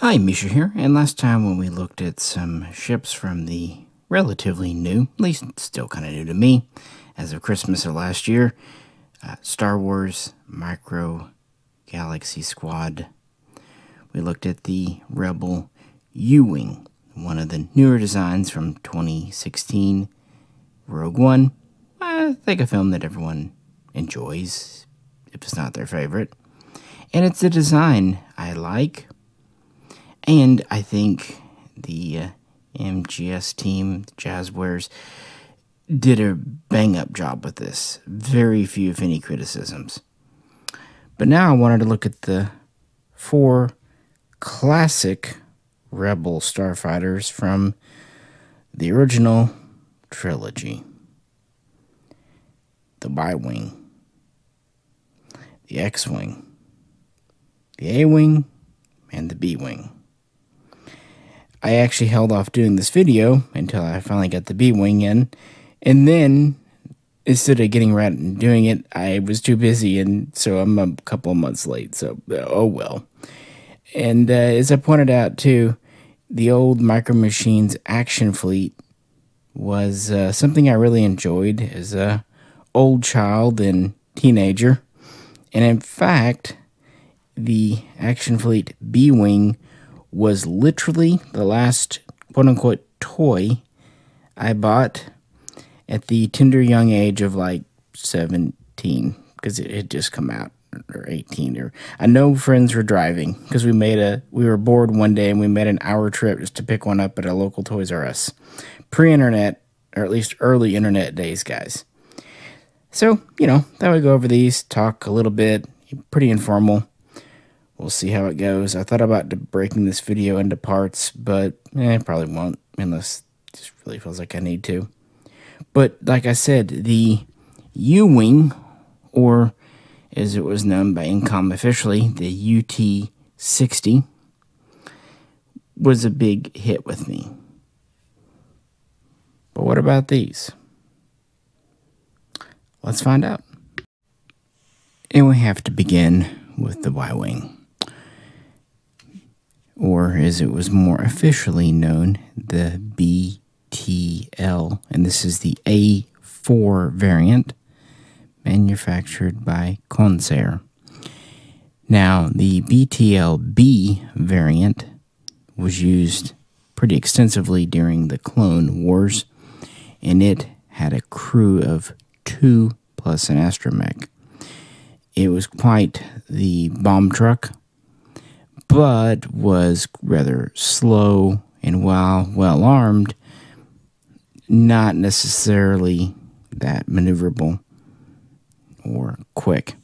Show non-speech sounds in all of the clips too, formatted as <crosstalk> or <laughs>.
Hi, Misha here, and last time when we looked at some ships from the relatively new, at least still kind of new to me, as of Christmas of last year, uh, Star Wars Micro Galaxy Squad, we looked at the Rebel U-Wing, one of the newer designs from 2016, Rogue One. I think a film that everyone enjoys, if it's not their favorite. And it's a design I like and I think the uh, MGS team, Jazwares, did a bang up job with this. Very few, if any, criticisms. But now I wanted to look at the four classic Rebel starfighters from the original trilogy the Y Wing, the X Wing, the A Wing, and the B Wing. I actually held off doing this video until I finally got the B wing in, and then instead of getting right and doing it, I was too busy, and so I'm a couple of months late. So oh well. And uh, as I pointed out too, the old Micro Machines action fleet was uh, something I really enjoyed as a old child and teenager, and in fact, the action fleet B wing was literally the last quote unquote toy I bought at the tender young age of like 17 because it had just come out or 18 or I know friends were driving because we made a we were bored one day and we made an hour trip just to pick one up at a local Toys R Us. Pre-internet or at least early internet days guys. So you know that we go over these talk a little bit pretty informal We'll see how it goes. I thought about breaking this video into parts, but eh, probably won't unless it just really feels like I need to. But like I said, the U-Wing, or as it was known by Incom officially, the UT-60, was a big hit with me. But what about these? Let's find out. And we have to begin with the Y-Wing or as it was more officially known, the BTL. And this is the A4 variant manufactured by Koensayr. Now, the BTLB variant was used pretty extensively during the Clone Wars, and it had a crew of two plus an astromech. It was quite the bomb truck but was rather slow and while well armed, not necessarily that maneuverable or quick.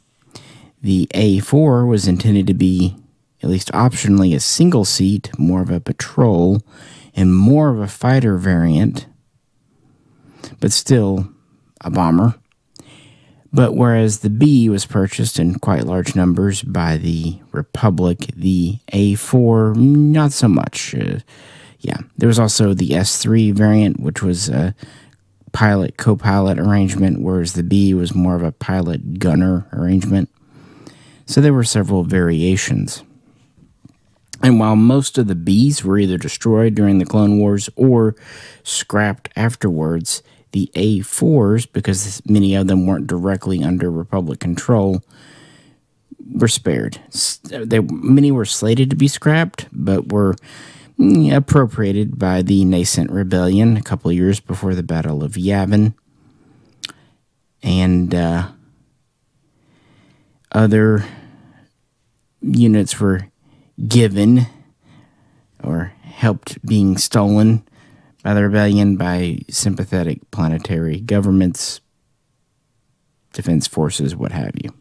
The A4 was intended to be, at least optionally, a single seat, more of a patrol, and more of a fighter variant, but still a bomber. But whereas the B was purchased in quite large numbers by the Republic, the A4, not so much. Uh, yeah, there was also the S3 variant, which was a pilot co pilot arrangement, whereas the B was more of a pilot gunner arrangement. So there were several variations. And while most of the Bs were either destroyed during the Clone Wars or scrapped afterwards, the A4s, because many of them weren't directly under Republic control, were spared. They, many were slated to be scrapped, but were mm, appropriated by the nascent rebellion a couple years before the Battle of Yavin. And uh, other units were given or helped being stolen by the rebellion by sympathetic planetary governments, defense forces, what have you.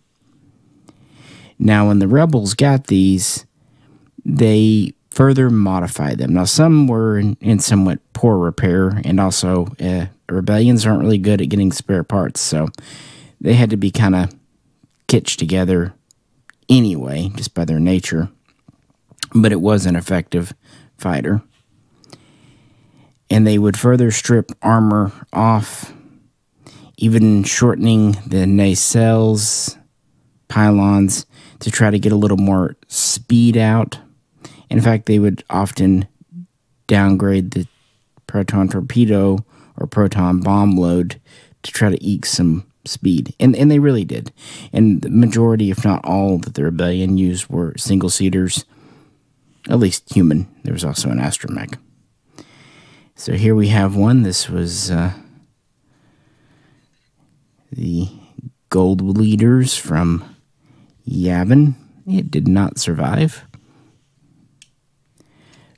Now, when the rebels got these, they further modified them. Now, some were in, in somewhat poor repair, and also uh, rebellions aren't really good at getting spare parts, so they had to be kind of kitched together anyway, just by their nature. But it was an effective fighter and they would further strip armor off, even shortening the nacelles, pylons, to try to get a little more speed out. In fact, they would often downgrade the proton torpedo or proton bomb load to try to eke some speed. And, and they really did. And the majority, if not all, that the rebellion used were single seaters, at least human. There was also an astromech. So here we have one. This was uh, the gold leaders from Yavin. It did not survive.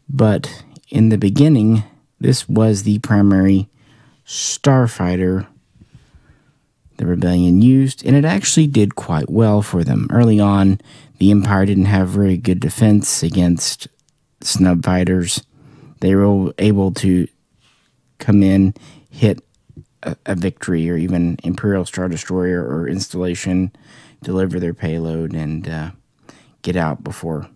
But in the beginning, this was the primary starfighter the rebellion used, and it actually did quite well for them. Early on, the Empire didn't have very good defense against snub fighters. They were able to come in, hit a, a victory, or even Imperial Star Destroyer or installation, deliver their payload, and uh, get out before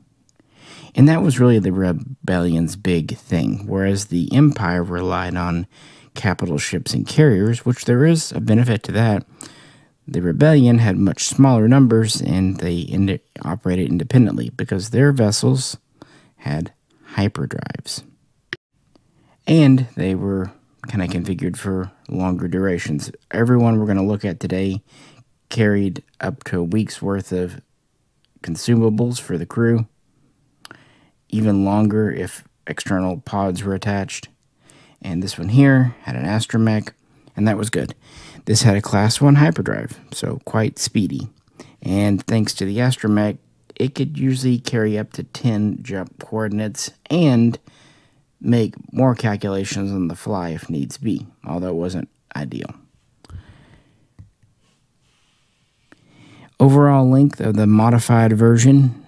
and that was really the rebellion's big thing. Whereas the Empire relied on capital ships and carriers, which there is a benefit to that. The rebellion had much smaller numbers and they operated independently because their vessels had hyperdrives. And they were kind of configured for longer durations. Everyone we're going to look at today carried up to a week's worth of consumables for the crew even longer if external pods were attached. And this one here had an astromech, and that was good. This had a class 1 hyperdrive, so quite speedy. And thanks to the astromech, it could usually carry up to 10 jump coordinates and make more calculations on the fly if needs be, although it wasn't ideal. Overall length of the modified version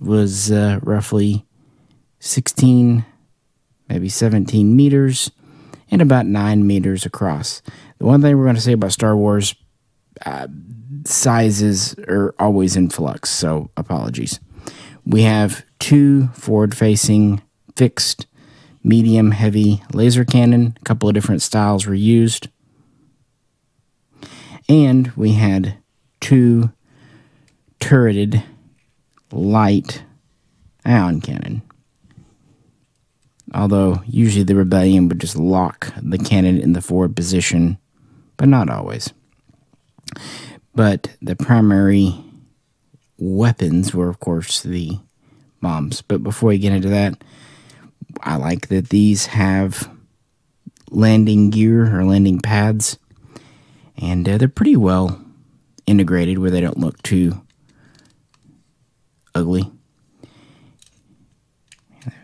was uh, roughly 16, maybe 17 meters, and about 9 meters across. The one thing we're going to say about Star Wars uh, sizes are always in flux, so apologies. We have two forward facing fixed medium heavy laser cannon, a couple of different styles were used. And we had two turreted light ion cannon although usually the rebellion would just lock the cannon in the forward position, but not always. But the primary weapons were, of course, the bombs. But before we get into that, I like that these have landing gear or landing pads, and uh, they're pretty well integrated where they don't look too ugly.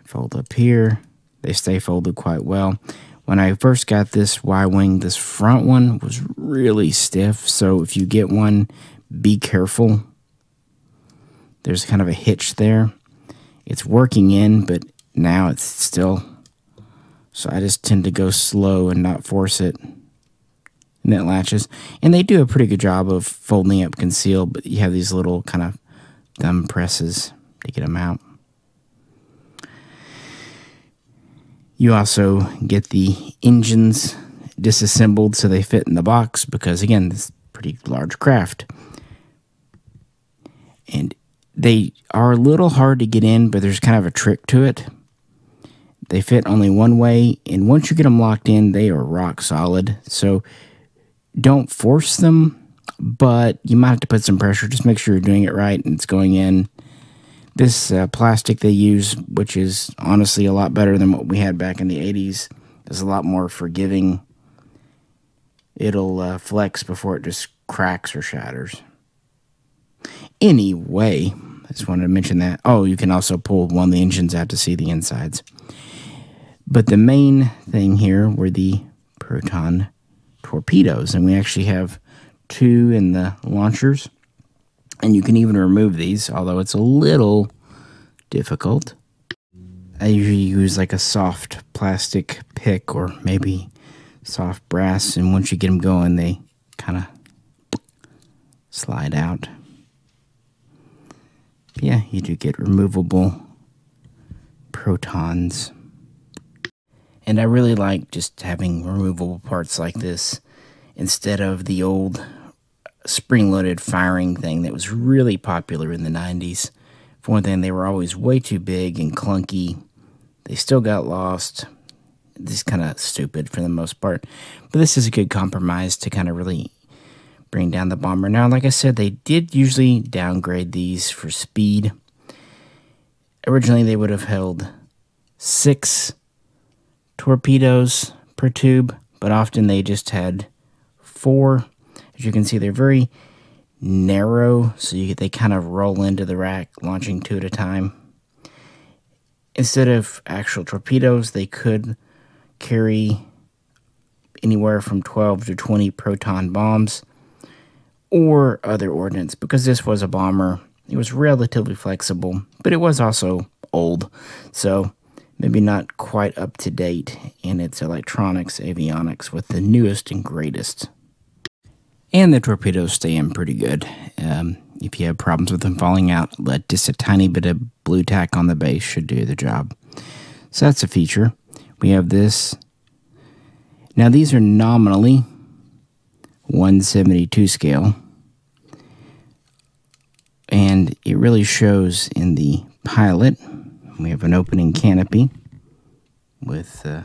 Fold up here. They stay folded quite well. When I first got this Y-Wing, this front one was really stiff, so if you get one, be careful. There's kind of a hitch there. It's working in, but now it's still... So I just tend to go slow and not force it. And it latches. And they do a pretty good job of folding up conceal, but you have these little kind of thumb presses to get them out. You also get the engines disassembled so they fit in the box because, again, this pretty large craft. And they are a little hard to get in, but there's kind of a trick to it. They fit only one way, and once you get them locked in, they are rock solid. So don't force them, but you might have to put some pressure. Just make sure you're doing it right and it's going in this uh, plastic they use, which is honestly a lot better than what we had back in the 80s, is a lot more forgiving. It'll uh, flex before it just cracks or shatters. Anyway, I just wanted to mention that. Oh, you can also pull one of the engines out to see the insides. But the main thing here were the proton torpedoes, and we actually have two in the launchers. And you can even remove these, although it's a little difficult. I usually use like a soft plastic pick or maybe soft brass, and once you get them going, they kind of slide out. Yeah, you do get removable protons. And I really like just having removable parts like this instead of the old spring loaded firing thing that was really popular in the 90s For one thing, they were always way too big and clunky. They still got lost. Just kind of stupid for the most part. But this is a good compromise to kind of really bring down the bomber. Now, like I said, they did usually downgrade these for speed. Originally, they would have held six torpedoes per tube, but often they just had four. As you can see, they're very narrow, so you, they kind of roll into the rack, launching two at a time. Instead of actual torpedoes, they could carry anywhere from 12 to 20 proton bombs or other ordnance. Because this was a bomber, it was relatively flexible, but it was also old, so maybe not quite up to date in its electronics, avionics with the newest and greatest. And the torpedoes stay in pretty good. Um, if you have problems with them falling out, let just a tiny bit of blue tack on the base should do the job. So that's a feature. We have this. Now these are nominally 172 scale. And it really shows in the pilot. We have an opening canopy with uh,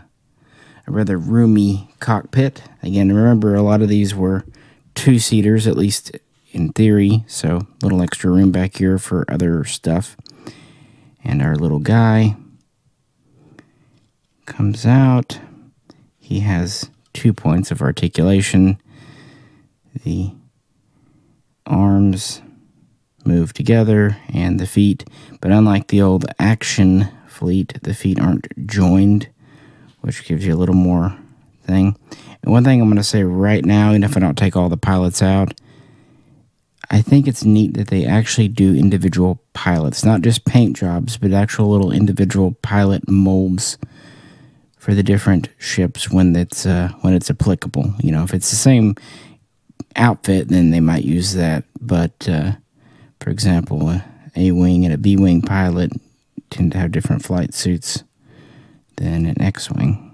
a rather roomy cockpit. Again, remember a lot of these were two-seaters, at least in theory, so a little extra room back here for other stuff. And our little guy comes out. He has two points of articulation. The arms move together and the feet, but unlike the old action fleet, the feet aren't joined, which gives you a little more thing. And one thing I'm going to say right now, even if I don't take all the pilots out, I think it's neat that they actually do individual pilots, not just paint jobs, but actual little individual pilot molds for the different ships when it's uh, when it's applicable. You know, if it's the same outfit, then they might use that. But uh, for example, a wing and a B wing pilot tend to have different flight suits than an X wing.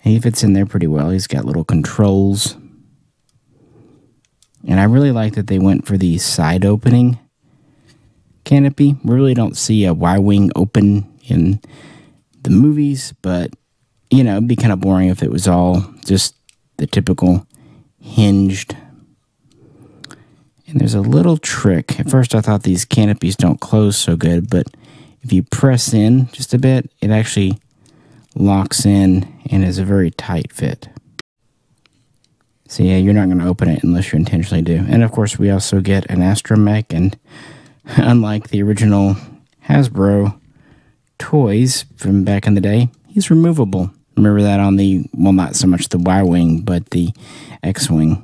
He fits in there pretty well. He's got little controls. And I really like that they went for the side opening canopy. We really don't see a Y wing open in the movies, but you know, it'd be kind of boring if it was all just the typical hinged. And there's a little trick. At first, I thought these canopies don't close so good, but if you press in just a bit, it actually locks in and is a very tight fit. So yeah, you're not going to open it unless you intentionally do. And of course, we also get an astromech, and <laughs> unlike the original Hasbro toys from back in the day, he's removable. Remember that on the, well, not so much the Y-Wing, but the X-Wing.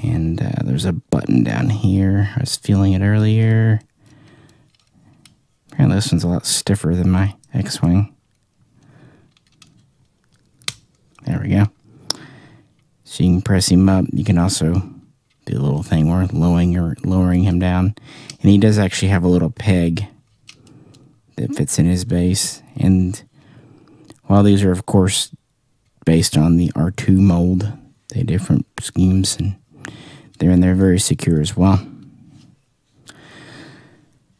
And uh, there's a button down here. I was feeling it earlier. Apparently this one's a lot stiffer than my X-Wing. There we go. So you can press him up. You can also do a little thing where lowering or lowering him down. And he does actually have a little peg that fits in his base. And while these are of course based on the R2 mold, they different schemes and they're in there very secure as well.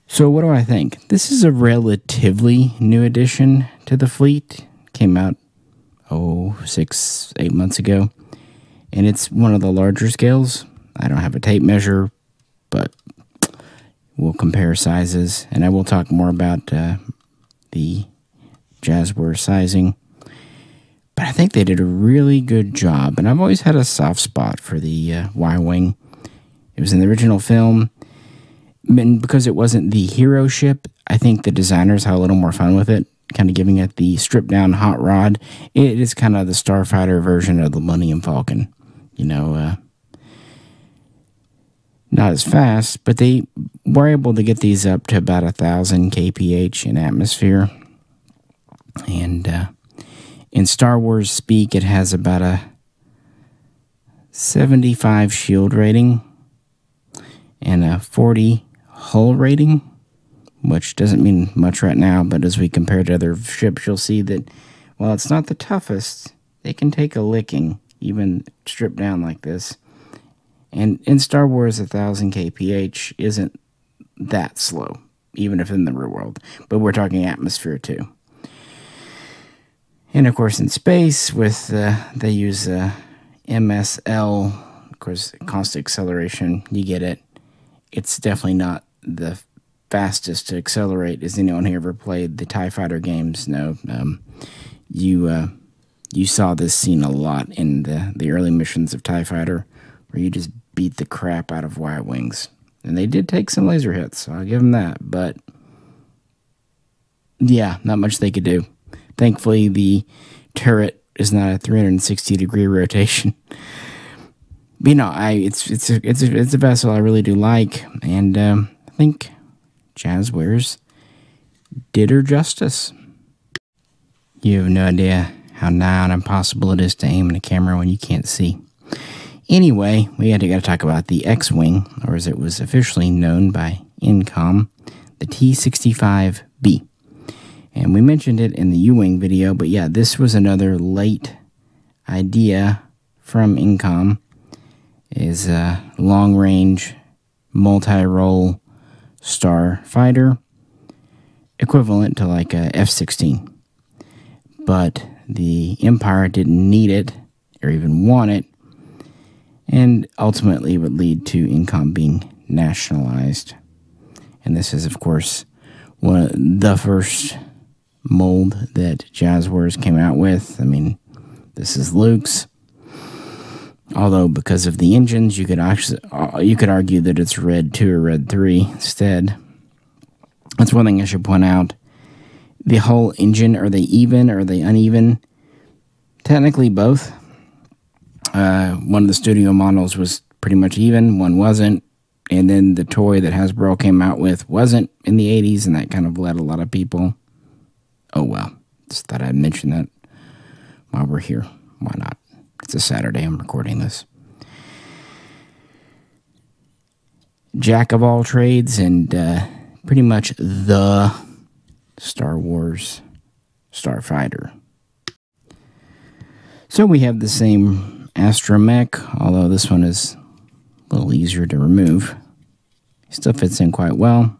So what do I think? This is a relatively new addition to the fleet. Came out oh, six, eight months ago. And it's one of the larger scales. I don't have a tape measure, but we'll compare sizes. And I will talk more about uh, the Jazzware sizing. But I think they did a really good job. And I've always had a soft spot for the uh, Y Wing. It was in the original film. And because it wasn't the hero ship, I think the designers had a little more fun with it kind of giving it the stripped down hot rod. It is kind of the Starfighter version of the Millennium Falcon. You know, uh, not as fast, but they were able to get these up to about a thousand kph in atmosphere. And uh, in Star Wars speak, it has about a 75 shield rating and a 40 hull rating which doesn't mean much right now, but as we compare to other ships, you'll see that while it's not the toughest, they can take a licking, even stripped down like this. And in Star Wars, 1000 kph isn't that slow, even if in the real world. But we're talking atmosphere too. And of course, in space, with uh, they use uh, MSL, of course, constant acceleration. You get it. It's definitely not the fastest to accelerate. Has anyone here ever played the Tie Fighter games? No. Um, you uh, you saw this scene a lot in the the early missions of Tie Fighter, where you just beat the crap out of Y wings, and they did take some laser hits. So I'll give them that. But yeah, not much they could do. Thankfully, the turret is not a 360 degree rotation. But you know, I it's it's a, it's a, it's a vessel I really do like, and um, I think Jazwares did her justice. You have no idea how nigh impossible it is to aim in a camera when you can't see. Anyway, we had to, got to talk about the X-wing, or as it was officially known by INCOM, the T-65B. And we mentioned it in the U-wing video, but yeah, this was another late idea from INCOM is a long-range multi-role starfighter equivalent to like a F-16. But the Empire didn't need it or even want it, and ultimately would lead to INCOM being nationalized. And this is, of course, one of the first mold that Jazwares came out with. I mean, this is Luke's. Although because of the engines, you could actually uh, you could argue that it's Red Two or Red Three instead. That's one thing I should point out. The whole engine are they even? Are they uneven? Technically, both. Uh, one of the studio models was pretty much even. One wasn't. And then the toy that Hasbro came out with wasn't in the 80s, and that kind of led a lot of people oh well. Just thought I'd mention that while we're here. Why not? It's a Saturday. I'm recording this. Jack of all trades and uh, pretty much the Star Wars Starfighter. So we have the same astromech, although this one is a little easier to remove. Still fits in quite well.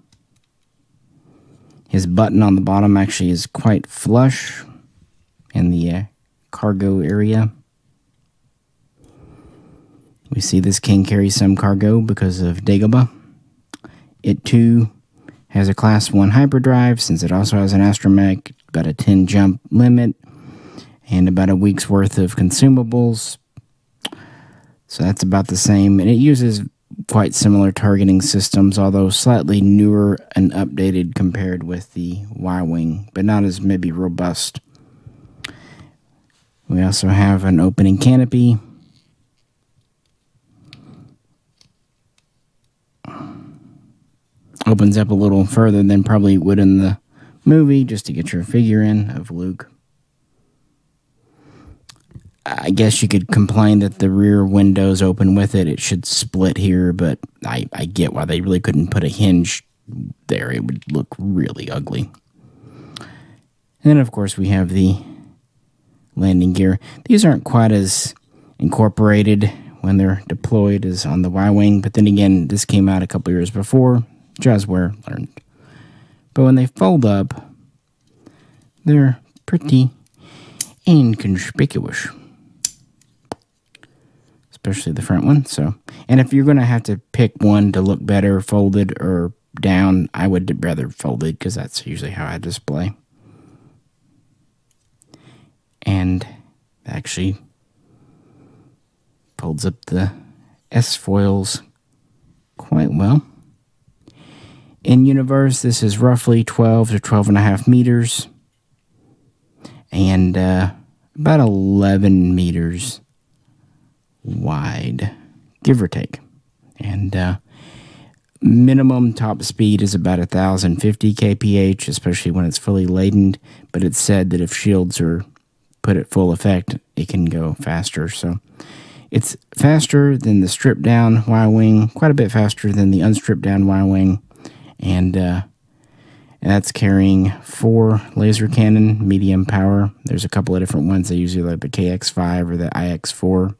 His button on the bottom actually is quite flush in the uh, cargo area. We see this can carry some cargo because of Dagobah. It too has a class 1 hyperdrive since it also has an astromech, about a 10 jump limit, and about a week's worth of consumables. So that's about the same. And it uses quite similar targeting systems, although slightly newer and updated compared with the Y Wing, but not as maybe robust. We also have an opening canopy. Opens up a little further than probably would in the movie, just to get your figure in of Luke. I guess you could complain that the rear windows open with it. It should split here, but I, I get why they really couldn't put a hinge there. It would look really ugly. And then, of course, we have the landing gear. These aren't quite as incorporated when they're deployed as on the Y-Wing, but then again, this came out a couple years before. Jazzware learned. But when they fold up, they're pretty inconspicuous especially the front one. So, and if you're going to have to pick one to look better folded or down, I would rather folded because that's usually how I display. And actually folds up the S foils quite well. In universe, this is roughly 12 to 12 and a half meters and uh, about 11 meters wide, give or take. And uh, minimum top speed is about 1050 kph, especially when it's fully laden. But it's said that if shields are put at full effect, it can go faster. So it's faster than the stripped down Y Wing, quite a bit faster than the unstripped down Y Wing. And uh, that's carrying four laser cannon, medium power. There's a couple of different ones. They usually like the KX5 or the IX4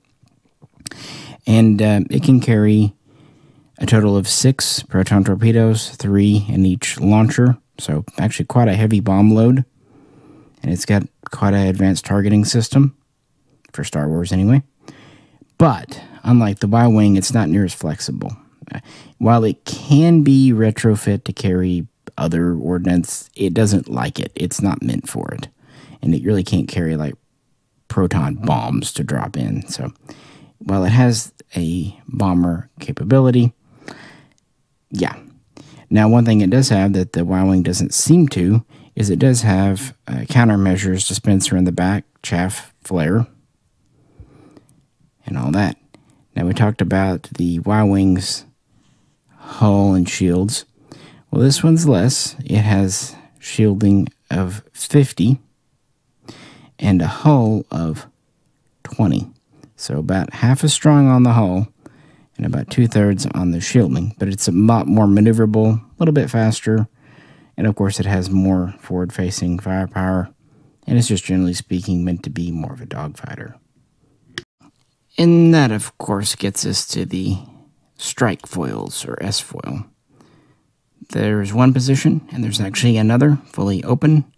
and uh, it can carry a total of six proton torpedoes, three in each launcher. So, actually, quite a heavy bomb load. And it's got quite an advanced targeting system for Star Wars, anyway. But, unlike the Y Wing, it's not near as flexible. While it can be retrofit to carry other ordnance, it doesn't like it. It's not meant for it. And it really can't carry like proton bombs to drop in. So while it has a bomber capability, yeah. Now, one thing it does have that the Y Wing doesn't seem to is it does have uh, countermeasures dispenser in the back, chaff flare, and all that. Now, we talked about the Y Wing's hull and shields. Well, this one's less. It has shielding of 50 and a hull of 20. So about half as strong on the hull and about two thirds on the shielding. But it's a lot more maneuverable, a little bit faster, and of course it has more forward facing firepower. And it's just generally speaking meant to be more of a dogfighter. And that, of course, gets us to the strike foils or S foil. There's one position, and there's actually another fully open.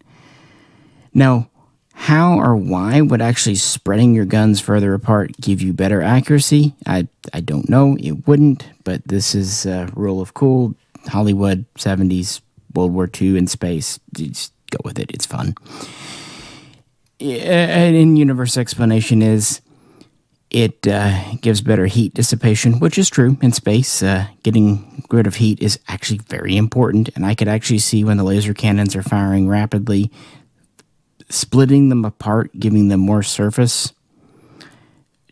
Now, how or why would actually spreading your guns further apart give you better accuracy? I, I don't know. It wouldn't, but this is a rule of cool. Hollywood, 70s, World War II in space. Just go with it. It's fun. An in universe explanation is it uh, gives better heat dissipation, which is true in space. Uh, getting rid of heat is actually very important, and I could actually see when the laser cannons are firing rapidly, splitting them apart, giving them more surface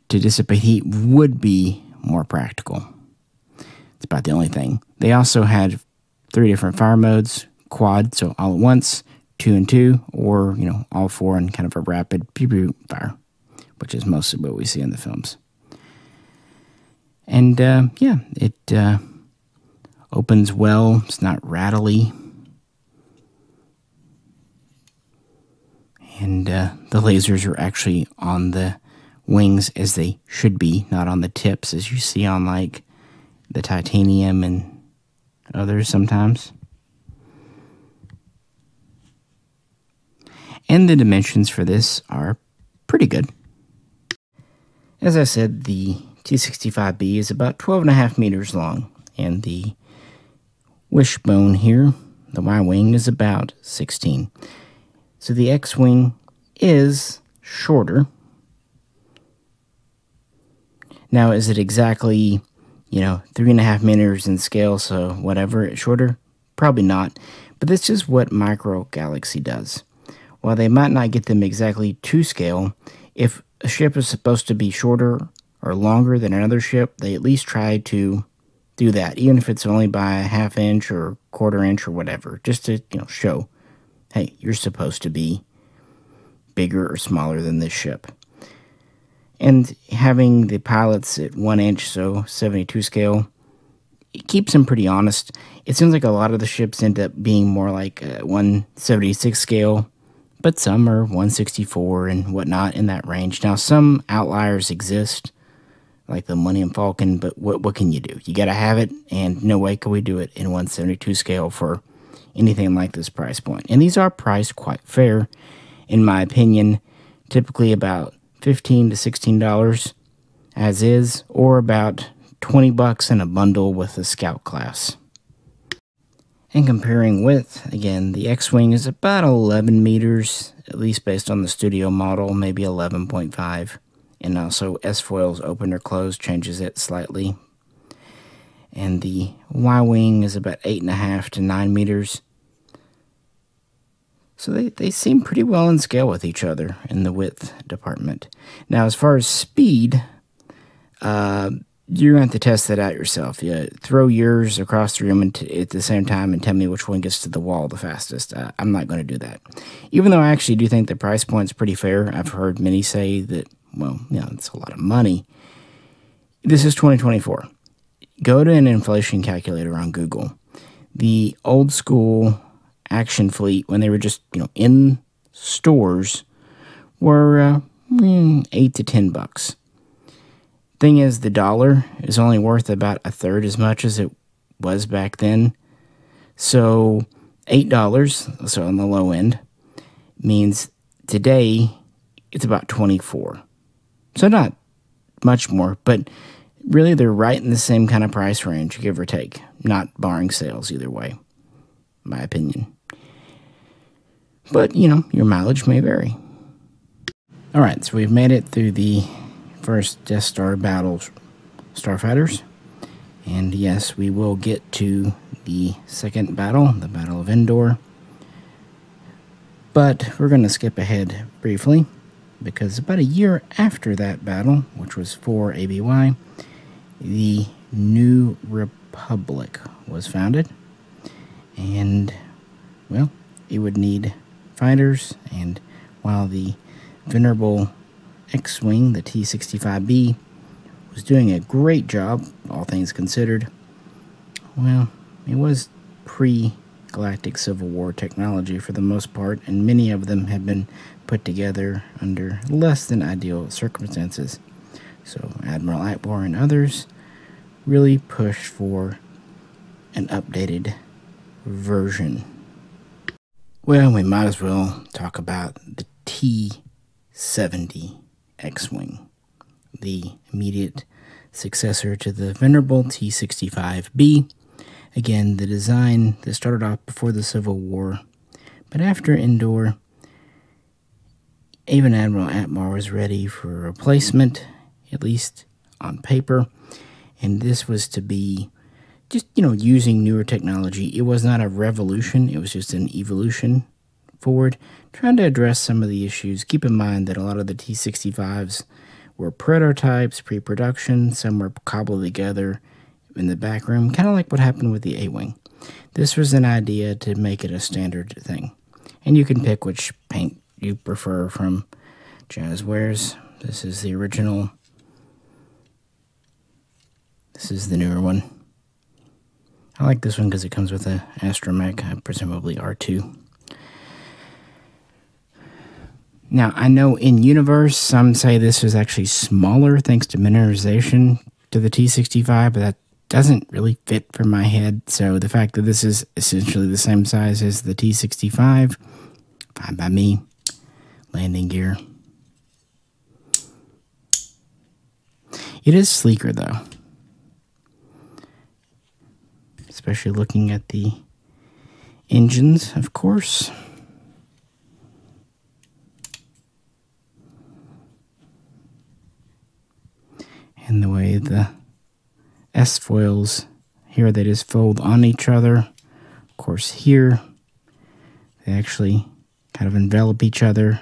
to dissipate heat would be more practical. It's about the only thing. They also had three different fire modes quad, so all at once, two and two, or, you know, all four in kind of a rapid pew pew fire, which is mostly what we see in the films. And uh, yeah, it uh, opens well, it's not rattly. And uh, the lasers are actually on the wings as they should be, not on the tips as you see on like the titanium and others sometimes. And the dimensions for this are pretty good. As I said, the T65B is about 12 and a half meters long, and the wishbone here, the Y wing, is about 16. So the X Wing is shorter. Now, is it exactly, you know, three and a half meters in scale, so whatever, it's shorter? Probably not. But this is what Micro Galaxy does. While they might not get them exactly to scale, if a ship is supposed to be shorter or longer than another ship, they at least try to do that, even if it's only by a half inch or quarter inch or whatever, just to, you know, show hey, you're supposed to be bigger or smaller than this ship. And having the pilots at one inch, so 72 scale, it keeps them pretty honest. It seems like a lot of the ships end up being more like uh, 176 scale, but some are 164 and whatnot in that range. Now, some outliers exist, like the Millennium Falcon, but what, what can you do? You got to have it, and no way can we do it in 172 scale for anything like this price point. And these are priced quite fair, in my opinion, typically about 15 to $16 as is, or about 20 bucks in a bundle with the Scout class. And comparing width, again, the X-Wing is about 11 meters, at least based on the studio model, maybe 11.5. And also S-Foils open or closed changes it slightly, and the Y wing is about eight and a half to nine meters. So they, they seem pretty well in scale with each other in the width department. Now, as far as speed, uh, you're going to have to test that out yourself. You throw yours across the room at the same time and tell me which one gets to the wall the fastest. Uh, I'm not going to do that. Even though I actually do think the price point's pretty fair. I've heard many say that, well, you know, it's a lot of money. This is 2024 go to an inflation calculator on Google. The old school action fleet, when they were just you know in stores, were uh, mm, eight to ten bucks. Thing is, the dollar is only worth about a third as much as it was back then. So, $8, so on the low end, means today it's about 24 So, not much more, but really they're right in the same kind of price range, give or take, not barring sales either way, my opinion. But, you know, your mileage may vary. All right, so we've made it through the first Death Star battle starfighters. And yes, we will get to the second battle, the Battle of Endor. But we're going to skip ahead briefly because about a year after that battle, which was four ABY, the New Republic was founded. And, well, it would need fighters. And while the venerable X Wing, the T 65B, was doing a great job, all things considered, well, it was pre galactic Civil War technology for the most part, and many of them have been put together under less than ideal circumstances. So, Admiral Ackbar and others really pushed for an updated version. Well, we might as well talk about the T 70 X Wing, the immediate successor to the venerable T 65B Again, the design that started off before the Civil War, but after Endor, even Admiral Ackbar was ready for a replacement, at least on paper, and this was to be just, you know, using newer technology. It was not a revolution, it was just an evolution forward, trying to address some of the issues. Keep in mind that a lot of the T 65s were prototypes, pre production, some were cobbled together in the back room, kind of like what happened with the A Wing. This was an idea to make it a standard thing. And you can pick which paint you prefer from Jazwares. This is the original. This is the newer one. I like this one because it comes with a astromech, uh, presumably R2. Now, I know in universe, some say this is actually smaller thanks to miniaturization to the T65, but that doesn't really fit for my head. So the fact that this is essentially the same size as the T65, fine by me. Landing gear. It is sleeker though. Especially looking at the engines, of course. And the way the S foils here they just fold on each other. Of course, here they actually kind of envelop each other,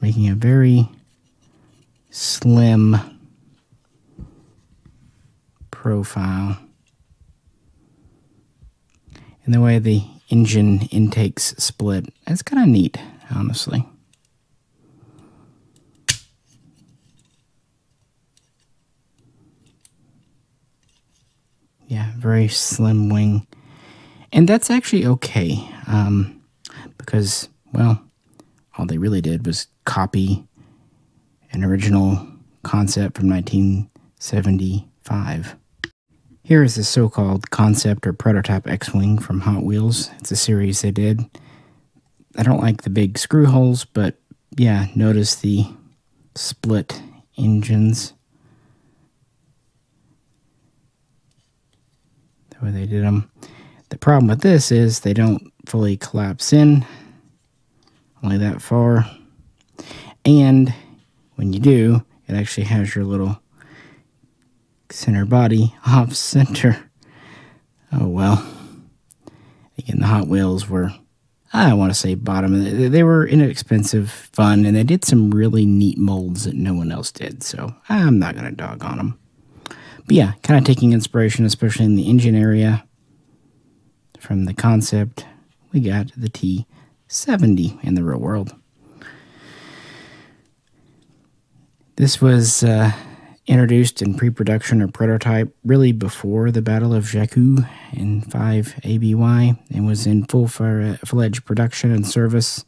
making a very slim profile. And the way the engine intakes split, it's kind of neat, honestly. Yeah, very slim wing. And that's actually okay um, because, well, all they really did was copy an original concept from 1975. Here is the so called concept or prototype X Wing from Hot Wheels. It's a series they did. I don't like the big screw holes, but yeah, notice the split engines. The way they did them. The problem with this is they don't fully collapse in, only that far. And when you do, it actually has your little center body <laughs> off center. Oh well. Again, the Hot Wheels were, I want to say bottom. They were inexpensive, fun, and they did some really neat molds that no one else did. So I'm not going to dog on them. But yeah, kind of taking inspiration, especially in the engine area, from the concept, we got the T70 in the real world. This was uh, introduced in pre-production or prototype really before the Battle of Jakku in 5 ABY and was in full-fledged production and service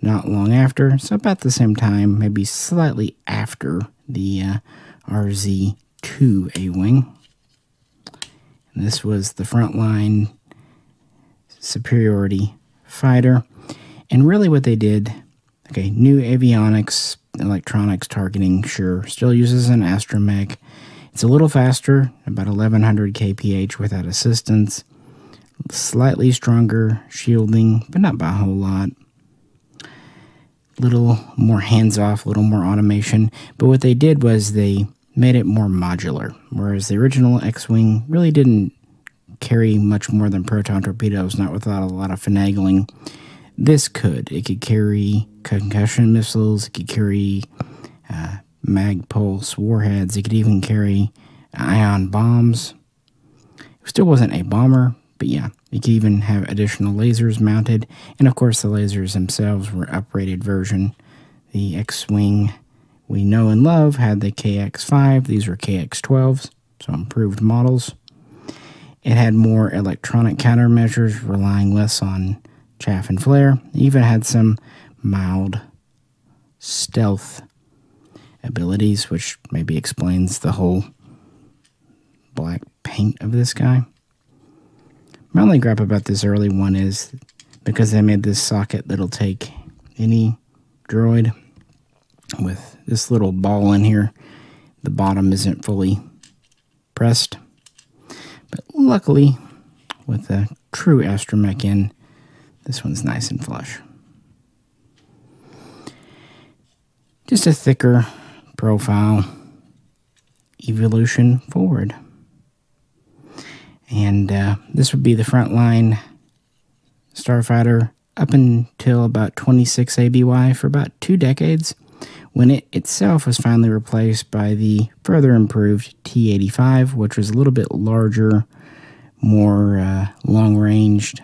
not long after, so about the same time, maybe slightly after the uh, RZ2 A Wing. This was the frontline superiority fighter. And really, what they did okay, new avionics, electronics targeting, sure, still uses an astromech. It's a little faster, about 1100 kph without assistance. Slightly stronger shielding, but not by a whole lot. A little more hands off, a little more automation. But what they did was they made it more modular, whereas the original X Wing really didn't carry much more than proton torpedoes, not without a lot of finagling. This could. It could carry concussion missiles, it could carry uh, Magpulse warheads, it could even carry ion bombs. It still wasn't a bomber, but yeah, it could even have additional lasers mounted. And of course, the lasers themselves were uprated version. The X Wing we know and love had the KX5. These were KX12s, so improved models. It had more electronic countermeasures, relying less on chaff and flare. Even had some mild stealth abilities, which maybe explains the whole black paint of this guy. My only gripe about this early one is because they made this socket that'll take any droid with this little ball in here. The bottom isn't fully pressed. But luckily, with a true astromech in, this one's nice and flush. Just a thicker profile evolution forward. And uh, this would be the frontline Starfighter up until about 26 ABY for about two decades when it itself was finally replaced by the further improved T 85, which was a little bit larger, more uh, long ranged,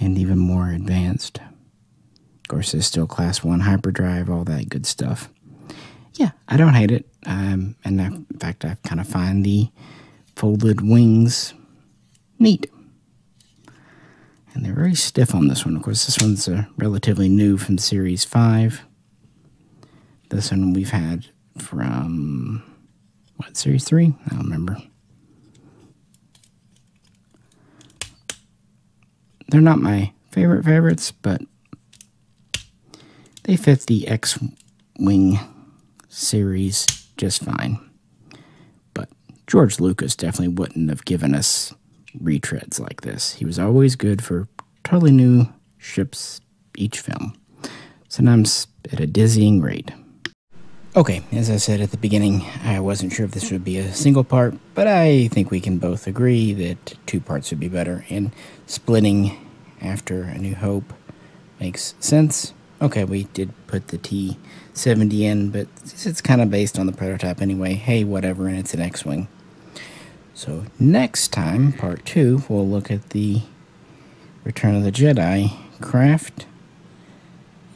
and even more advanced. Of course, it's still Class 1 hyperdrive, all that good stuff. Yeah, I don't hate it. Um, and I, in fact, I kind of find the folded wings neat. And they're very stiff on this one. Of course, this one's uh, relatively new from Series 5. This one we've had from, what, Series 3? I don't remember. They're not my favorite favorites, but they fit the X Wing series just fine. But George Lucas definitely wouldn't have given us retreads like this. He was always good for totally new ships each film, sometimes at a dizzying rate. Okay, as I said at the beginning, I wasn't sure if this would be a single part, but I think we can both agree that two parts would be better, and splitting after A New Hope makes sense. Okay, we did put the T70 in, but it's kind of based on the prototype anyway. Hey, whatever, and it's an X-Wing. So next time, part two, we'll look at the Return of the Jedi craft,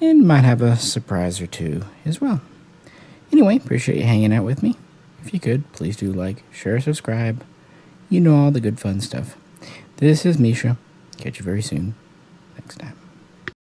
and might have a surprise or two as well. Anyway, appreciate you hanging out with me. If you could, please do like, share, subscribe. You know all the good fun stuff. This is Misha. Catch you very soon. Next time.